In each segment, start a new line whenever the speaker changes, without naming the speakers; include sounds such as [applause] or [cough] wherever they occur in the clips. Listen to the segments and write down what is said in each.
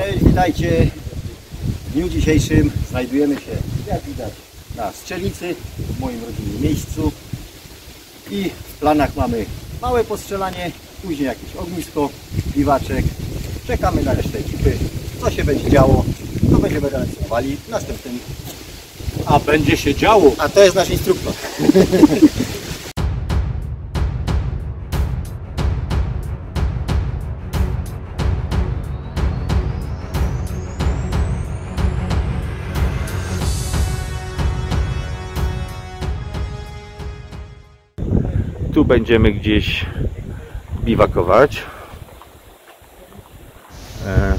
Cześć, witajcie. W dniu dzisiejszym znajdujemy się, jak widać, na strzelnicy, w moim rodzinnym miejscu. I w planach mamy małe postrzelanie, później jakieś ognisko, biwaczek. Czekamy na resztę ekipy. Co się będzie działo, to będziemy relacjonowali w następnym.
A będzie się działo.
A to jest nasz instruktor. [laughs]
Tu będziemy gdzieś biwakować. E,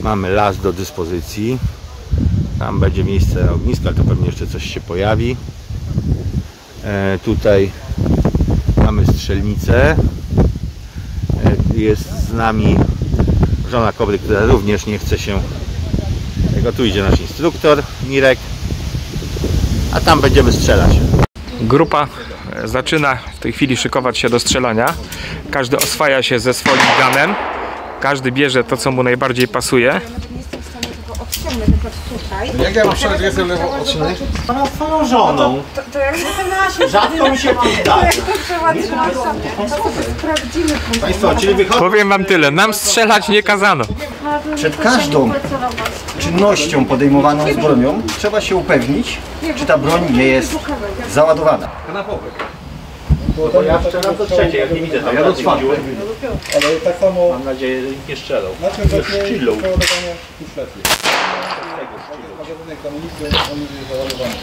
mamy las do dyspozycji. Tam będzie miejsce na ognisko, ale to pewnie jeszcze coś się pojawi. E, tutaj mamy strzelnicę. E, jest z nami żona Kobry, która również nie chce się tego. Tu idzie nasz instruktor Mirek. A tam będziemy strzelać.
Grupa zaczyna w tej chwili szykować się do strzelania. Każdy oswaja się ze swoim ganem. Każdy bierze to, co mu najbardziej pasuje.
Przykład tutaj.
Jak ja mam strzelać, jestem lewo?
Pana twoją żoną.
To, to jak
Rzadko mi się to zdaje.
to trzeba trzymać To sobie sprawdzimy.
Państwo, czyli wychodzi
Powiem wam tyle, nam strzelać nie kazano.
przed każdą czynnością podejmowaną z bronią trzeba się upewnić, czy ta broń nie jest załadowana. Bo ja strzelam do trzeciej, jak nie widzę tam ja do czwartej.
Ale tak samo
Mam nadzieję, że nikt nie strzelał.
na czym
Szczylo.
Amunicji, on jest załadowany.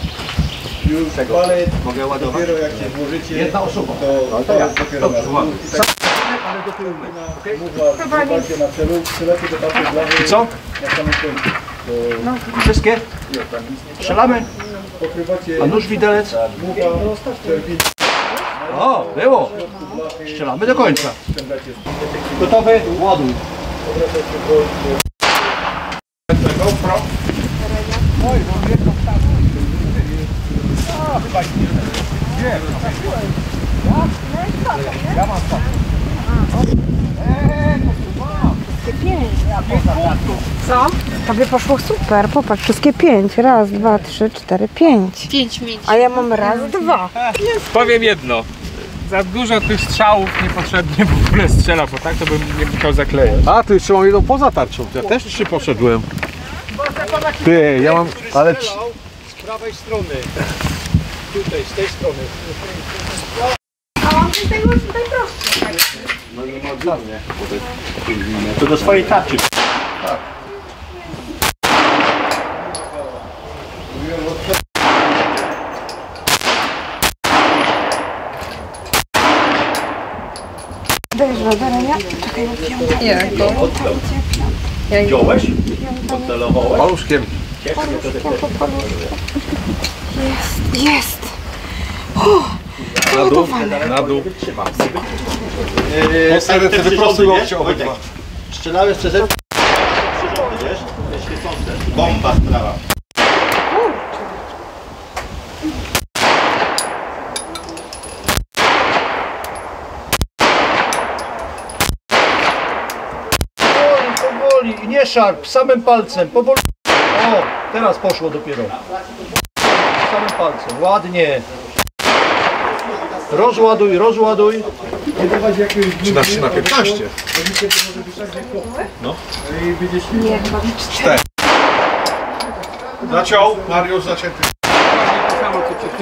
Już palet,
Mogę ładować?
dopiero jak się włożycie,
Jedna osoba.
to
to ja.
palet dopiero na. I tak Muwa, zrywacie na celu, strzelecie do tamtej blawy
Co?
na samym końcu.
Wszystkie? Strzelamy?
Pokrywacie
A nóż widelec?
muwa, czerwin,
O, było. Strzelamy do końca. Gotowy? Ładuj.
Co? Tobie poszło super, popatrz, wszystkie pięć. Raz, dwa, trzy, cztery, pięć.
Pięć mieć.
A ja mam raz, dwa.
Powiem jedno. Za dużo tych strzałów niepotrzebnie w ogóle strzela, bo tak to bym nie musiał zaklejać.
A, tu jeszcze mam jedną poza tarczą. Ja też trzy poszedłem. Ty, ja mam, ale
Z prawej strony. Tutaj, z tej strony.
A mam tutaj już tutaj proszę.
No nie ma dla mnie. To do swojej tarczy.
Dajesz radę, Renia? Czekaj, bo piąta. Jak to?
Wziąłeś? Pocelowałeś?
paluszkiem.
Jest, jest.
Na dół, na.
Yy,
Postarę te wyprostuj łokcie obydwa.
Strzelałeś przez. Bomba sprawa. Powoli, powoli i nie szarp, samym palcem, powoli. O, teraz poszło dopiero. Samym palcem, ładnie. Rozładuj, rozładuj.
13 na 15. Zaciął, Mariusz zacięty.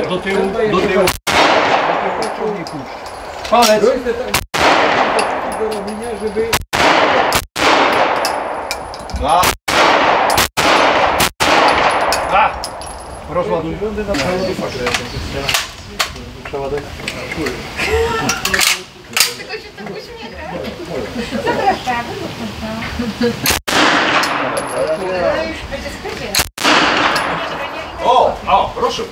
Do tyłu, do tyłu. Palec. Dwa. Dwa. Rozładuj. Przeładek.
O, o, proszę.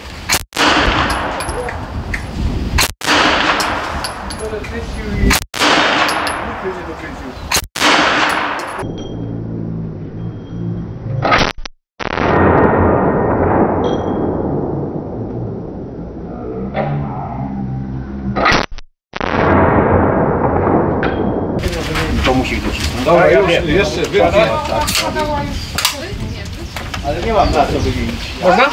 To musi docisnąć.
Dobra, już. Jeszcze wytnie.
Ale nie mam na co wymienić.
Można?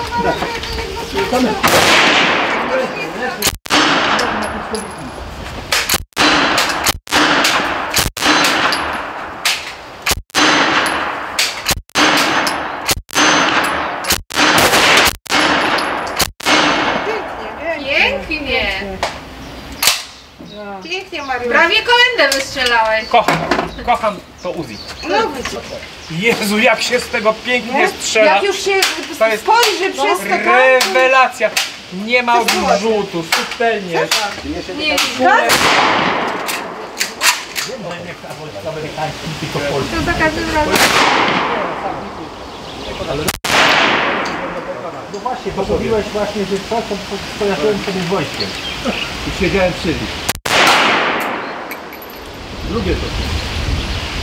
Pięknie!
Pięknie, Mariusz.
Prawie kolendę wystrzelałeś.
Kocham, kocham to Uzi. Jezu, jak się z tego pięknie strzela.
Jak już się
To jest
spojrzy przez to, to...
Rewelacja. Nie ma odrzutu, subtelnie.
Nie, to za każdym razem.
No właśnie, bo mówiłeś właśnie, że co, to kojarzyłem sobie z wojskiem. I siedziałem przy nich. Lubię to.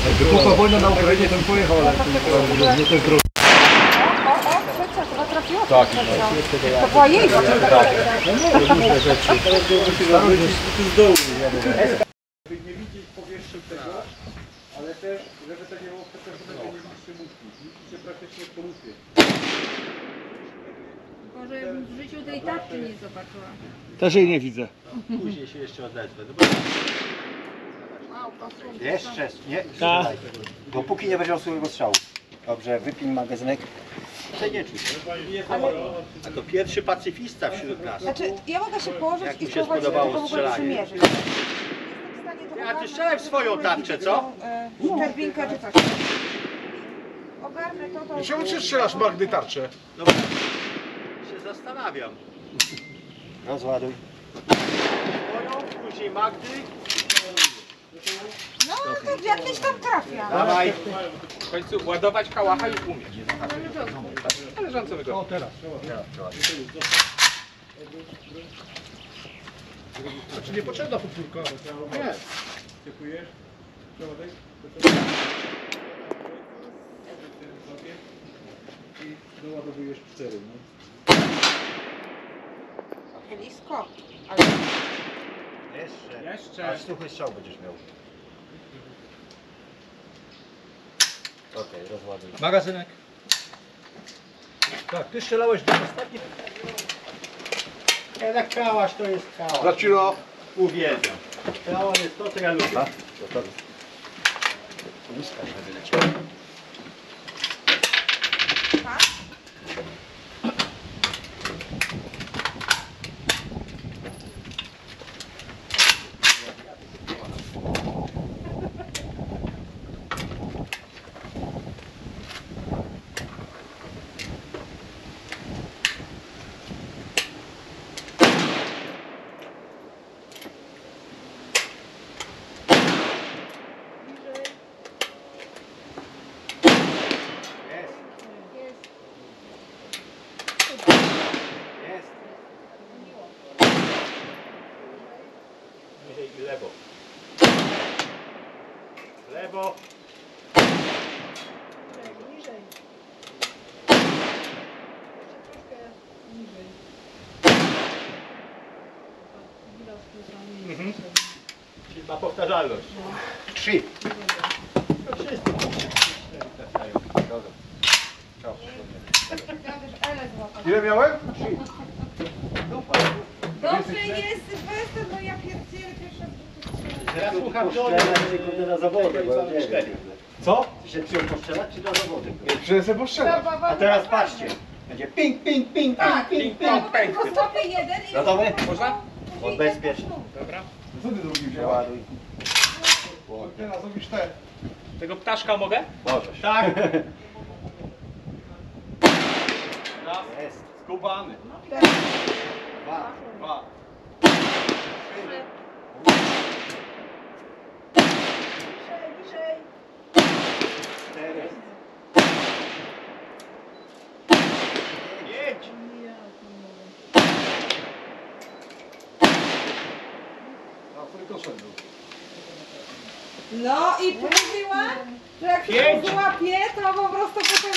Jak wybuchła wojna na Ukrainie, to bym pojechał, ale nie, nie to jest droga.
To była jej
Nie widzieć powierzchni tego, ale też, żeby to nie było przekręcone, nie widzicie mózgu. Widzicie praktycznie polusy.
Może bym w życiu tej tarczy nie zobaczyła.
Też jej nie widzę.
Później się jeszcze odezwę. No bo... Jeszcze, nie? Strzelaj. Dopóki nie będzie osobowego strzału. Dobrze, wypin magazynek. Chcę nie czuć. A to pierwszy pacyfista wśród nas.
Znaczy, ja mogę się położyć
Jak
i
mu się
spróbować
spodobało
tego w ogóle
strzelanie.
przymierzyć. Jestem w stanie to
A ty
ogarnąć,
strzelaj w swoją tarczę, co?
e, Szczerbinkę czy coś. Ogarnę to, to...
Czemu ty strzelasz Magdy tarczę?
No, się zastanawiam. Rozładuj. Moją, później Magdy.
No, to jakieś tam trafia.
Dawaj.
W końcu ładować kałacha i umieć. Należąco wygodnie.
Znaczy niepotrzebna powtórka. Nie.
Dziękuję. Przewodek. I doładowujesz cztery. No.
Blisko.
Jeszcze.
Jeszcze.
Aż suchy strzał będziesz miał. Okej, rozładuj.
Magazynek.
Tak, ty strzelałeś do ostatniej. Jednak kałasz to jest kałasz.
Zaczyno.
Uwielbiam. Kałasz jest to, co ja lubię. A? To to. Łuska nie wyleciała. Jest. Jest. Niżej i lewo. Lewo. Mhm. Powtarzalność. Trzy.
Ile miałem?
Dobrze jest, Sylwester, no ja pierdzielę pierwsza
Ja słucham kurde na zawody, bo ja nie wiem. Co? Ty się przyjął postrzelać czy na zawody?
Że sobie postrzelać.
A teraz patrzcie. Będzie ping, ping, ping, ping, ping, ping.
Tylko stopię jeden i
Gotowy?
Można?
Odbezpiecz.
Dobra.
Co ty drugi wziąłeś? Teraz zrobisz te.
Tego ptaszka mogę?
Możesz. Tak. Jest. Skubany. Dwa. Dwa. Cztery. Pięć.
A który doszedł?
No i mówiła, że jak się
Pięć.
złapie, to po prostu potem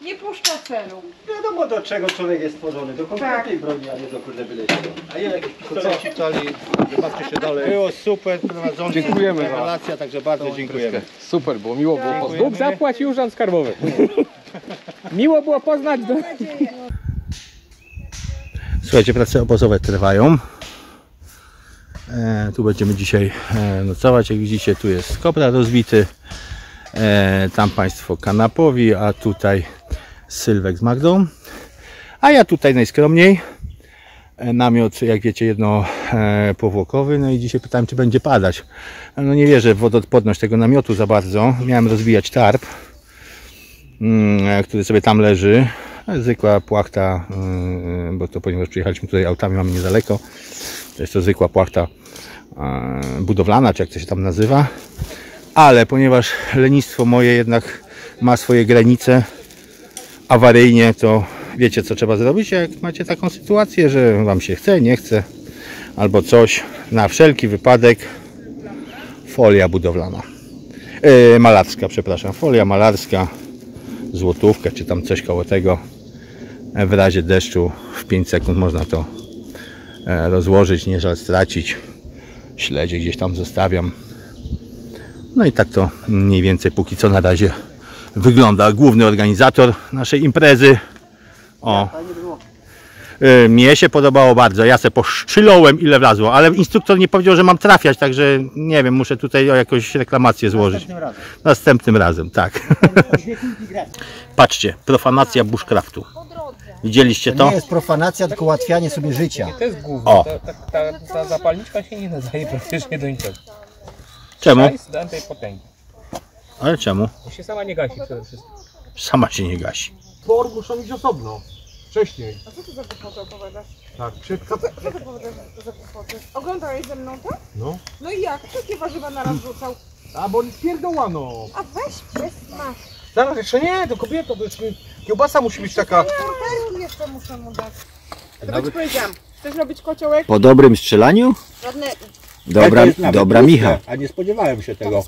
Nie puszcza celu.
Wiadomo do czego człowiek jest stworzony, do konkretnej broni, a nie do kurde byle czego. A pistolecik dali, zobaczcie się dalej. Było super, prowadzący.
Dziękujemy wam.
Rewelacja, także bardzo dziękujemy.
Super, było miło było poznać.
Bóg zapłać i urząd skarbowy. [laughs] Miło było poznać. Do...
Słuchajcie, prace obozowe trwają. E, tu będziemy dzisiaj e, nocować. Jak widzicie, tu jest kopra rozbity. E, tam Państwo kanapowi, a tutaj Sylwek z Magdą. A ja tutaj najskromniej. E, namiot, jak wiecie, jedno e, powłokowy. No i dzisiaj pytałem, czy będzie padać. No nie wierzę w wodoodporność tego namiotu za bardzo. Miałem rozbijać tarp, mm, e, który sobie tam leży. Zwykła płachta, yy, bo to ponieważ przyjechaliśmy tutaj autami, mamy niedaleko. To jest to zwykła płachta yy, budowlana, czy jak to się tam nazywa. Ale ponieważ lenistwo moje jednak ma swoje granice awaryjnie, to wiecie co trzeba zrobić, jak macie taką sytuację, że wam się chce, nie chce, albo coś, na wszelki wypadek folia budowlana. Yy, malarska, przepraszam, folia malarska złotówkę, czy tam coś koło tego. W razie deszczu w 5 sekund można to e, rozłożyć, nie żal stracić. Śledzie gdzieś tam zostawiam. No i tak to mniej więcej póki co na razie wygląda. Główny organizator naszej imprezy. O. E, Mnie się podobało bardzo. Ja se poszczyląłem ile wlazło, ale instruktor nie powiedział, że mam trafiać, także nie wiem, muszę tutaj jakąś reklamację złożyć.
Następnym razem.
Następnym razem, tak. [laughs] Patrzcie, profanacja bushcraftu. Widzieliście
To
to?
nie jest profanacja, tylko ułatwianie sobie życia.
To jest główne.
O.
Ta, ta, ta, ta zapalniczka się nie nadaje [laughs] praktycznie do niczego.
Czemu?
Szajs do tej potęgi.
Ale czemu?
Bo się sama nie gasi przede wszystkim.
Sama się nie gasi.
Por muszą iść osobno. Wcześniej.
A co ty za głupotę opowiadasz?
Tak, przed
Co ty, co ty opowiadasz za głupoty? Oglądałeś ze mną to?
No.
No i jak? Wszystkie warzywa naraz rzucał.
A bo nie spierdolano.
A weź, bez smaż.
Zaraz jeszcze nie, to kobieto, to jest, kiełbasa musi być taka.
Torterki jeszcze muszę mu dać. To ci powiedziałam. Chcesz robić kociołek?
Po dobrym strzelaniu?
Żadne
Dobra, dobra Micha.
A nie spodziewałem się tego.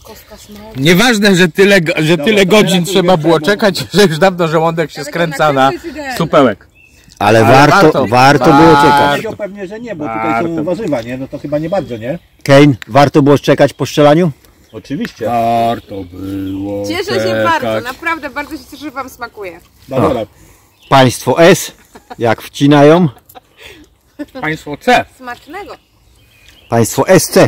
Nieważne, że tyle, że tyle godzin trzeba było czekać, że już dawno żołądek się skręca na supełek.
Ale,
Ale
warto,
warto.
warto, było czekać.
Powiedział pewnie, że nie, bo tutaj są warzywa, nie? No to chyba nie bardzo, nie?
Kane, warto było czekać po strzelaniu?
Oczywiście.
Warto było
Cieszę się bardzo, naprawdę bardzo się cieszę, że wam smakuje.
Dobra.
Państwo S, jak wcinają,
Państwo C.
Smacznego.
państwo SC.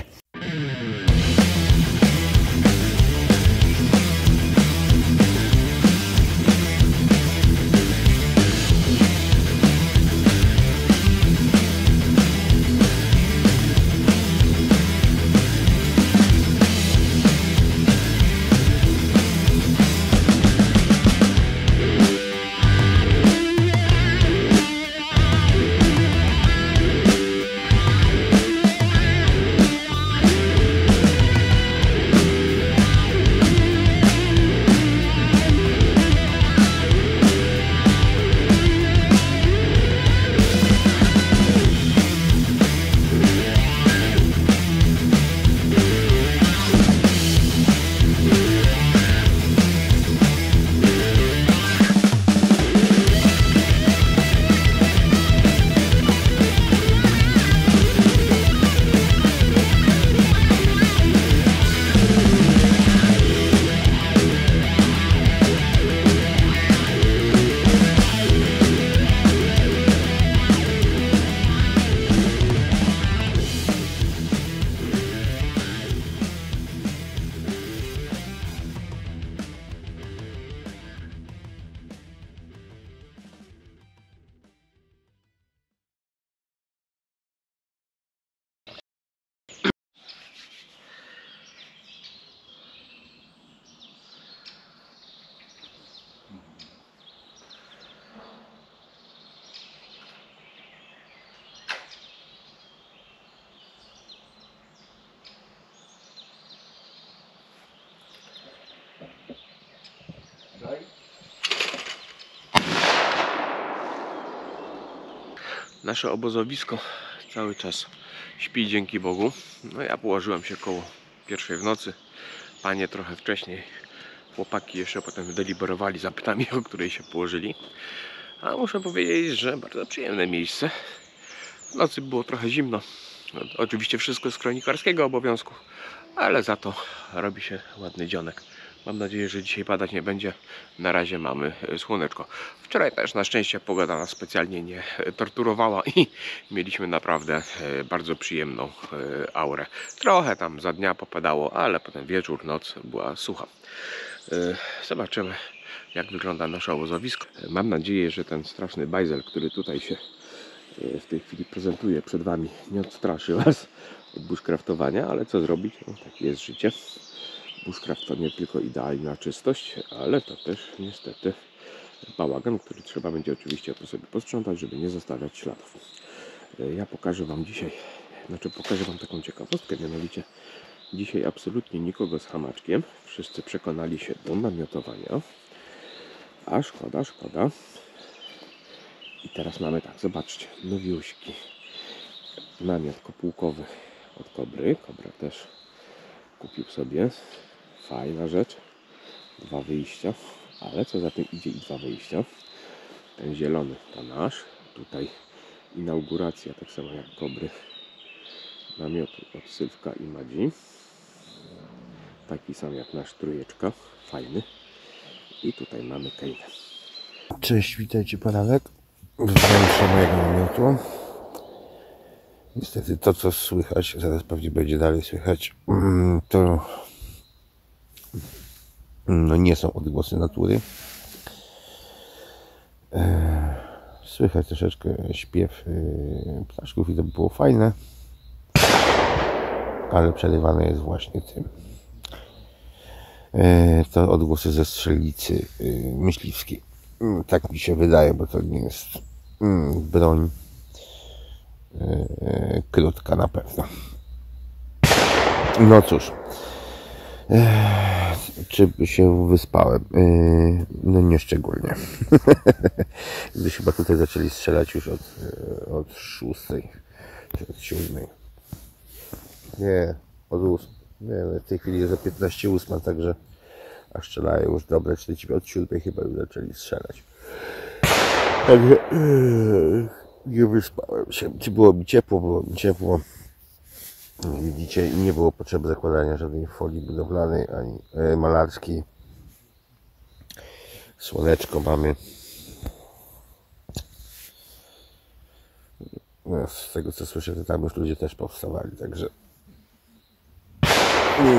Nasze obozowisko cały czas śpi dzięki Bogu. No ja położyłem się koło pierwszej w nocy. Panie trochę wcześniej Chłopaki jeszcze potem deliberowali, zapytali o której się położyli. A muszę powiedzieć, że bardzo przyjemne miejsce. W nocy było trochę zimno. No, oczywiście wszystko z kronikarskiego obowiązku, ale za to robi się ładny dzionek. Mam nadzieję, że dzisiaj padać nie będzie. Na razie mamy e, słoneczko. Wczoraj też na szczęście pogoda nas specjalnie nie e, torturowała i [laughs] mieliśmy naprawdę e, bardzo przyjemną aurę. Trochę tam za dnia popadało, ale potem wieczór, noc była sucha. Zobaczymy jak wygląda nasze obozowisko. Mam nadzieję, że ten straszny bajzel, który tutaj się w tej chwili prezentuje przed Wami, nie odstraszy Was od bushcraftowania, ale co zrobić? No, takie jest życie. Bushcraft to nie tylko idealna czystość, ale to też niestety bałagan, który trzeba będzie oczywiście po sobie posprzątać, żeby nie zostawiać śladów. Ja pokażę Wam dzisiaj, znaczy pokażę Wam taką ciekawostkę, mianowicie dzisiaj absolutnie nikogo z hamaczkiem. Wszyscy przekonali się do namiotowania. A szkoda, szkoda. I teraz mamy tak, zobaczcie, nowiuśki. Namiot kopułkowy od Kobry. Kobra też kupił sobie. Fajna rzecz. Dwa wyjścia. Ale co za tym idzie i dwa wyjścia. Ten zielony to nasz. Tutaj inauguracja, tak samo jak Kobry. Namiotu od Sylwka i Madzi. Taki sam jak nasz trójeczka. Fajny. I tutaj mamy Kejdę.
Cześć, witajcie poranek. W wnętrzu mojego namiotu. Niestety to, co słychać, zaraz pewnie będzie dalej słychać, [clears throat] to no nie są odgłosy natury. E, Słychać troszeczkę śpiew e, ptaszków i to by było fajne, ale przerywane jest właśnie tym. E, To odgłosy ze strzelnicy e, myśliwskiej. Mm, Tak mi się wydaje, bo to nie jest mm, broń e, krótka na pewno. No cóż. Czy się wyspałem? E, No nie szczególnie. [laughs] Gdyż chyba tutaj zaczęli strzelać już od, e, od szóstej czy od siódmej. Nie, od ósmej. Nie, no w tej chwili jest za 15 ósma, także a strzelają już dobre, czyli ci od siódmej chyba już zaczęli strzelać. Także yy, nie wyspałem się. Czy było mi ciepło? Było mi ciepło. Widzicie, nie było potrzeby zakładania żadnej folii budowlanej ani e, malarskiej. Słoneczko mamy. No, z tego co słyszę, to tam już ludzie też powstawali, także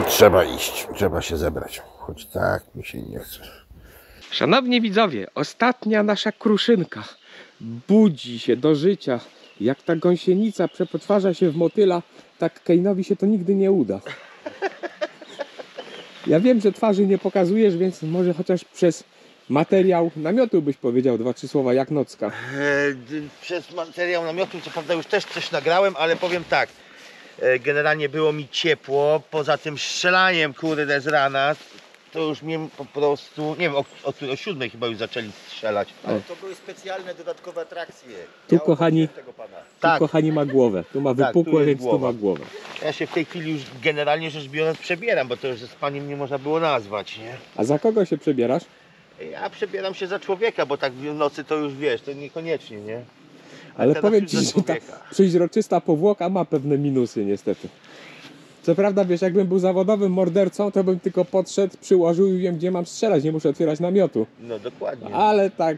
trzeba iść, trzeba się zebrać. Choć tak mi się nie chce.
Szanowni widzowie, ostatnia nasza kruszynka budzi się do życia. Jak ta gąsienica przepotwarza się w motyla, tak Keinowi się to nigdy nie uda. Ja wiem, że twarzy nie pokazujesz, więc może chociaż przez materiał namiotu byś powiedział dwa, trzy słowa jak nocka.
E, Przez materiał namiotu, co prawda już też coś nagrałem, ale powiem tak. e, Generalnie było mi ciepło, poza tym strzelaniem kurde z rana, to już mnie po prostu, nie wiem, o, o, o siódmej chyba już zaczęli strzelać. Ale to były specjalne dodatkowe atrakcje.
Tu,
Ja
kochani,
tego pana.
Tu
Tak,
kochani ma głowę. Tu ma
Tak, tu
wypukłe,
jest
więc tu
głowa.
ma głowę.
ja się w tej chwili już generalnie rzecz biorąc przebieram, bo to już z paniem nie można było nazwać, nie?
A za kogo się przebierasz?
Ja przebieram się za człowieka, bo tak w nocy to już wiesz, to niekoniecznie, nie?
Ale
teraz
powiem
już
ci,
za
że ta
człowieka.
przeźroczysta powłoka ma pewne minusy niestety. Co prawda, wiesz, jakbym był zawodowym mordercą, to bym tylko podszedł, przyłożył i wiem, gdzie mam strzelać, nie muszę otwierać namiotu.
No dokładnie.
Ale tak,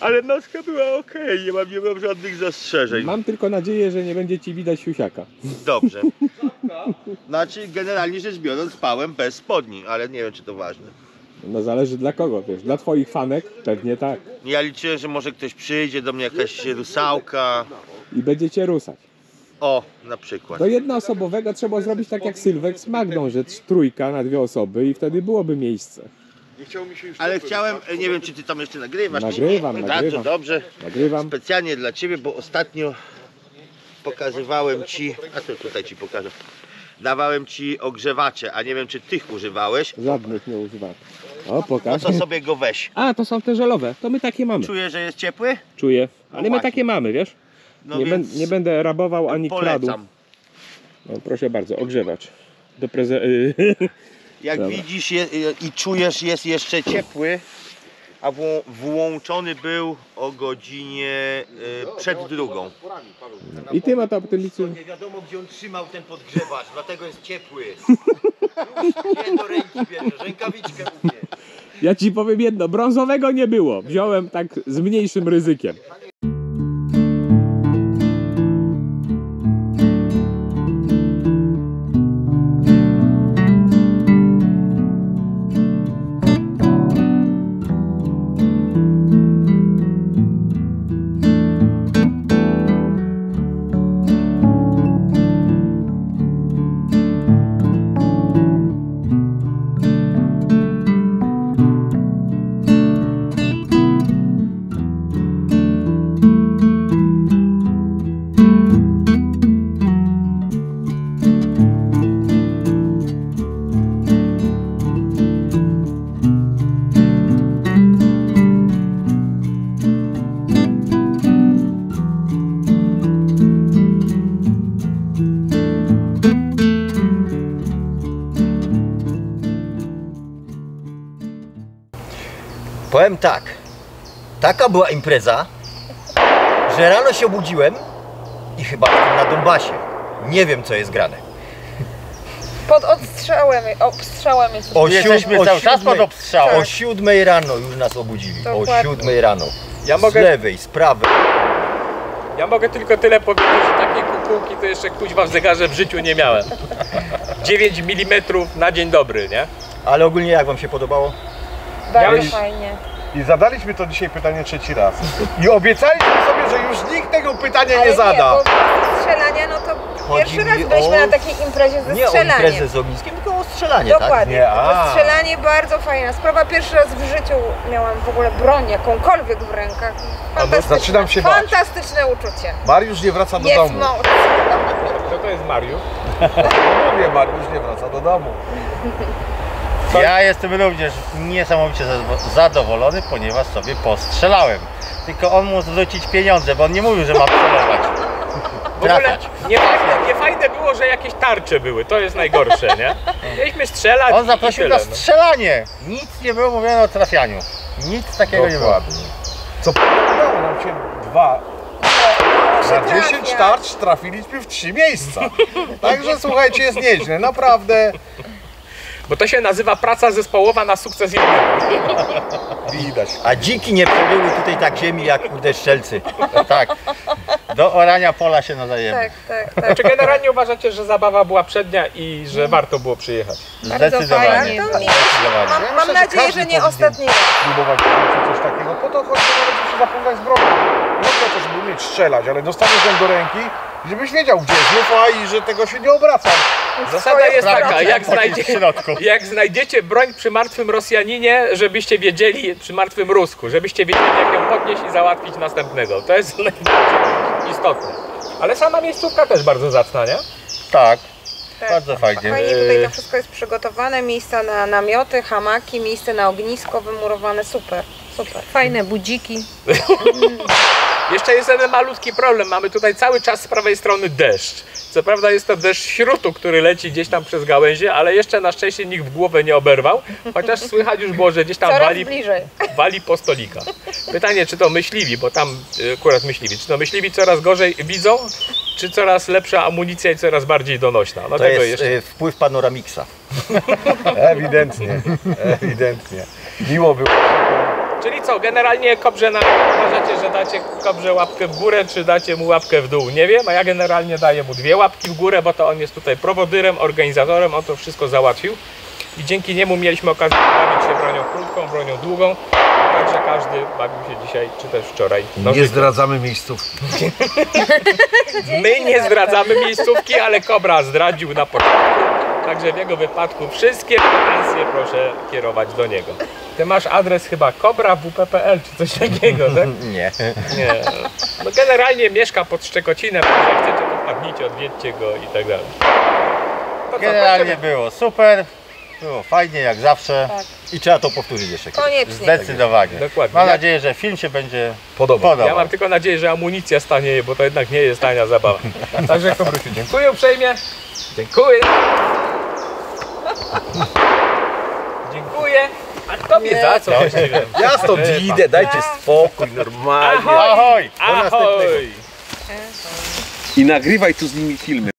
Ale nocka była ok, nie mam, nie mam żadnych zastrzeżeń.
mam tylko nadzieję, że nie będzie ci widać siusiaka.
Dobrze. [laughs] Znaczy, generalnie rzecz biorąc, spałem bez spodni, ale nie wiem, czy to ważne.
No zależy dla kogo, wiesz, dla twoich fanek pewnie tak.
Ja liczyłem, że może ktoś przyjdzie do mnie, jakaś rusałka.
I będziecie rusać.
O, na przykład.
Do jednoosobowego trzeba zrobić tak jak Sylwek z Magdą, że trójka na dwie osoby i wtedy byłoby miejsce.
Nie chciało mi się już
Ale chciałem, nie wiem, czy ty tam jeszcze nagrywasz.
Nagrywam,
Bardzo
nagrywam.
dobrze.
Nagrywam.
Specjalnie dla ciebie, bo ostatnio pokazywałem ci, a to tutaj ci pokażę. Dawałem ci ogrzewacze, a nie wiem, czy tych używałeś.
Żadnych nie używam. O,
No
pokaż.
to sobie go weź.
A, to są te żelowe. To my takie mamy.
Czuję, że jest ciepły?
Czuję. Ale my
właśnie.
takie mamy, wiesz?
No
nie, ben, nie będę rabował ani kradł.
polecam.
No, proszę bardzo, ogrzewacz. Do preze... [laughs]
Jak
Dobra.
widzisz je, i czujesz jest jeszcze ciepły, a włączony był o godzinie y, przed drugą.
I ty ma to optymicy.
Nie wiadomo gdzie on trzymał ten podgrzewacz, dlatego jest ciepły. [laughs] Nie do ręki bierze, rękawiczkę ubierz.
Ja ci powiem jedno, brązowego nie było. Wziąłem tak z mniejszym ryzykiem.
Taka była impreza, że rano się obudziłem i chyba na Donbasie. Nie wiem co jest grane.
Pod odstrzałem, obstrzałem jest.
O
Jesteśmy
siód- o
cały czas pod
siódmej-
obstrzałem.
O siódmej rano już nas obudzili. O
Dokładnie.
siódmej rano.
Ja
Z
mogę,
lewej, z prawej.
ja mogę tylko tyle powiedzieć, że takiej kukułki to jeszcze kuźwa w zegarze w życiu nie miałem. 9 mm na dzień dobry, nie?
Ale ogólnie jak wam się podobało?
Bardzo
Ja-
fajnie.
I zadaliśmy to dzisiaj pytanie trzeci raz. I obiecaliśmy sobie, że już nikt tego pytania
Ale
nie zada.
bo strzelania, no to
Chodzi
pierwszy raz byliśmy
o-
na takiej imprezie ze
Nie o
strzelaniem.
imprezę z ogniskiem, tylko o strzelanie, tak?
Dokładnie.
Nie, a.
To strzelanie bardzo fajna sprawa. Pierwszy raz w życiu miałam w ogóle broń jakąkolwiek w rękach. Fantastyczne,
zaczynam się bać.
Fantastyczne uczucie.
Mariusz nie wraca do
Jest
domu.
moc. [laughs]
Co to jest Mariusz? [laughs]
Mówię, Mariusz nie wraca do domu. [laughs]
Ja jestem również niesamowicie za- zadowolony, ponieważ sobie postrzelałem. Tylko on mógł zwrócić pieniądze, bo on nie mówił, że ma celować.
W ogóle
Trafiać.
nie fajne, nie fajne było, że jakieś tarcze były, to jest najgorsze, nie? [laughs] Mieliśmy strzelać
On zaprosił
tyle,
na
no.
strzelanie. Nic nie było mówione o trafianiu. Nic takiego nie było.
Dokładnie. Co prawda udało nam się dwa na 10
trafia.
tarcz trafiliśmy w trzy miejsca. [laughs] Także słuchajcie, jest nieźle. Naprawdę
Bo to się nazywa praca zespołowa na sukces jednego.
widać.
A dziki nie przebyły tutaj tak ziemi jak kurde szczelcy.
Tak. Do orania pola się nadajemy.
Tak, tak, tak.
Czy generalnie uważacie, że zabawa była przednia i że warto było przyjechać?
Zdecydowanie.
fajnie. To i
Zdecydowanie.
Mam,
Ja
mam
myślę, że
nadzieję,
każdy
że nie ostatni raz.
Próbować coś takiego. Po to chodzi, że nawet się zapoznać z bronią. To, żeby umieć strzelać, ale dostaniesz ją do ręki, żebyś wiedział gdzie jest lufa i że tego się nie obraca.
Zasada jest taka, jak, znajdzie, jak znajdziecie broń przy martwym Rosjaninie, żebyście wiedzieli, przy martwym Rusku, żebyście wiedzieli jak ją podnieść i załatwić następnego. To jest [laughs] najbardziej istotne. Ale sama miejscówka też bardzo zacna, nie?
Tak.
Tak.
Bardzo fajnie.
Fajnie tutaj to wszystko jest przygotowane, miejsca na namioty, hamaki, miejsce na ognisko wymurowane, super, super. Fajne budziki. [laughs]
Jeszcze jest jeden malutki problem. Mamy tutaj cały czas z prawej strony deszcz. Co prawda jest to deszcz śrutu, który leci gdzieś tam przez gałęzie, ale jeszcze na szczęście nikt w głowę nie oberwał. Chociaż słychać już było, że gdzieś tam
Coraz
wali,
bliżej.
wali po stolika. Pytanie, czy to myśliwi, bo tam y, akurat myśliwi, czy to myśliwi coraz gorzej widzą, czy coraz lepsza amunicja i coraz bardziej donośna? No
To
tego
jest
jeszcze.
y, wpływ panoramiksa. [laughs]
Ewidentnie, ewidentnie. Miło było.
Czyli co, generalnie kobrze na... uważacie, że dacie kobrze łapkę w górę, czy dacie mu łapkę w dół? Nie wiem, a ja generalnie daję mu dwie łapki w górę, bo to on jest tutaj prowodyrem, organizatorem, on to wszystko załatwił. I dzięki niemu mieliśmy okazję bawić się bronią krótką, bronią długą. Także każdy bawił się dzisiaj, czy też wczoraj.
Nie
nożykiem.
zdradzamy miejscówki.
My nie zdradzamy miejscówki, ale Kobra zdradził na początku. Także w jego wypadku wszystkie pretensje proszę kierować do niego. Ty masz adres chyba kobra.wp.pl czy coś takiego, tak? [laughs]
Nie.
Nie. No generalnie mieszka pod Szczekocinem, jak chcecie to wpadnijcie, odwiedźcie go i tak dalej. Co,
Generalnie
kończymy?
było super. Było fajnie jak zawsze.
I trzeba to powtórzyć jeszcze. kiedyś.
Koniecznie.
Zdecydowanie.
Dokładnie.
Mam
Ja-
nadzieję, że film się będzie
Podoba.
podobał.
Ja mam tylko nadzieję, że amunicja stanieje, bo to jednak nie jest tania zabawa. Także Kobrusiu, dziękuję uprzejmie. Dziękuję. [laughs] dziękuję. A tobie za wiem.
Ja stąd idę, dajcie spokój, normalnie.
Ahoj! Ahoj!
I nagrywaj tu z nimi filmy.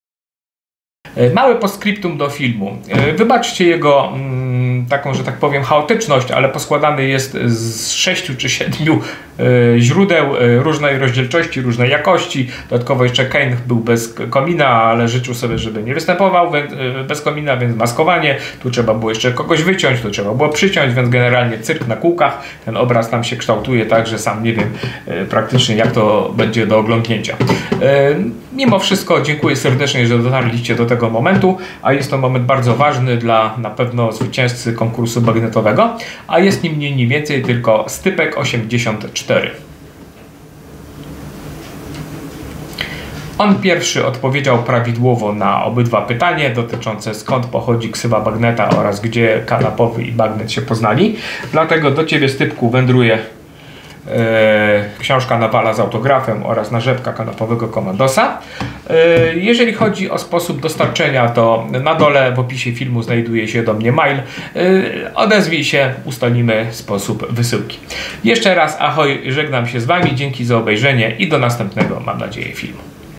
E, Małe postscriptum do filmu. E, Wybaczcie jego mm, taką, że tak powiem, chaotyczność, ale poskładany jest z sześciu czy siedmiu e, źródeł różnej rozdzielczości, różnej jakości. Dodatkowo jeszcze Kane był bez komina, ale życzył sobie, żeby nie występował bez komina, więc maskowanie. Tu trzeba było jeszcze kogoś wyciąć, tu trzeba było przyciąć, więc generalnie cyrk na kółkach. Ten obraz nam się kształtuje tak, że sam nie wiem praktycznie jak to będzie do oglądnięcia. Mimo wszystko dziękuję serdecznie, że dotarliście do tego momentu, a jest to moment bardzo ważny dla na pewno zwycięzcy konkursu bagnetowego, a jest nim nie, nie więcej tylko Stypek 84. On pierwszy odpowiedział prawidłowo na obydwa pytania dotyczące skąd pochodzi ksywa bagneta oraz gdzie kanapowy i bagnet się poznali. Dlatego do Ciebie Stypku wędruje książka Nawala z autografem oraz narzepka kanapowego komandosa. E, jeżeli chodzi o sposób dostarczenia, to na dole w opisie filmu znajduje się do mnie mail. E, odezwij się, ustalimy sposób wysyłki. Jeszcze raz ahoj, żegnam się z Wami, dzięki za obejrzenie i do następnego, mam nadzieję, filmu.